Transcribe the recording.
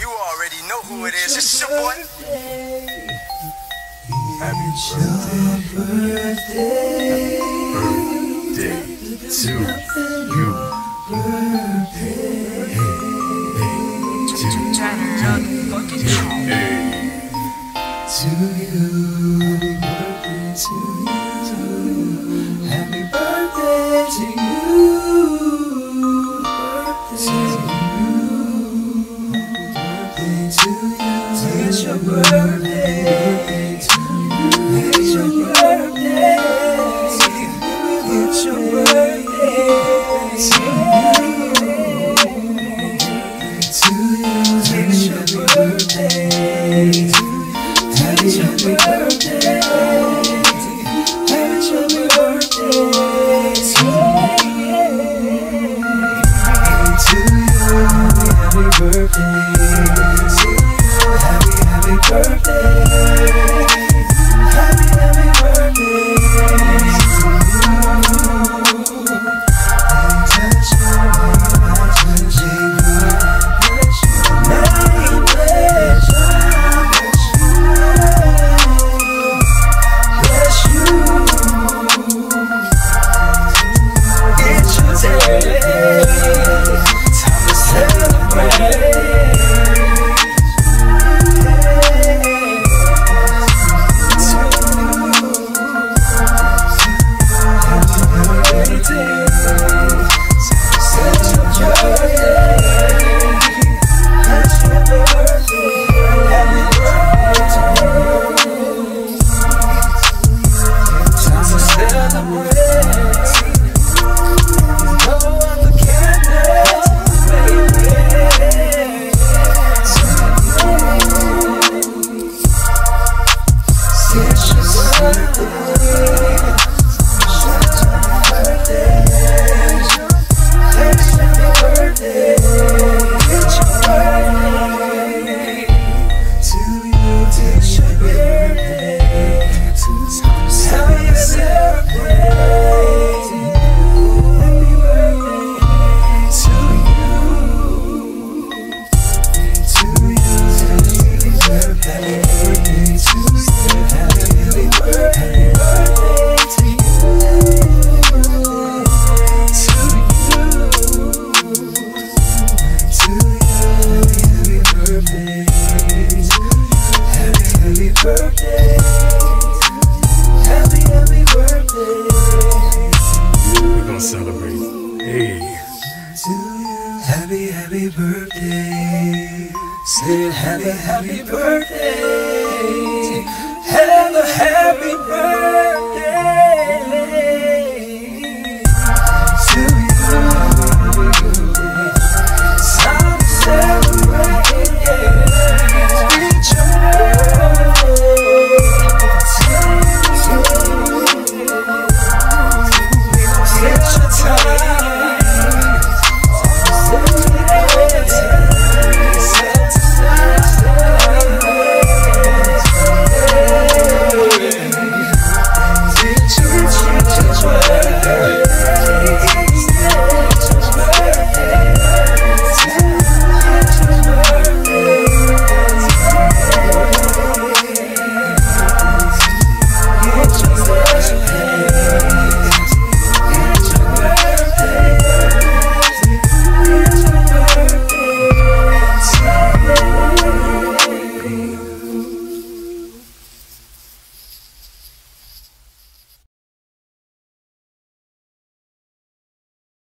You already know who it is. It's your boy. Happy birthday. Birthday to you. Birthday. Hey, hey, to you. burning. Yeah. happy, happy birthday. Say happy, happy birthday.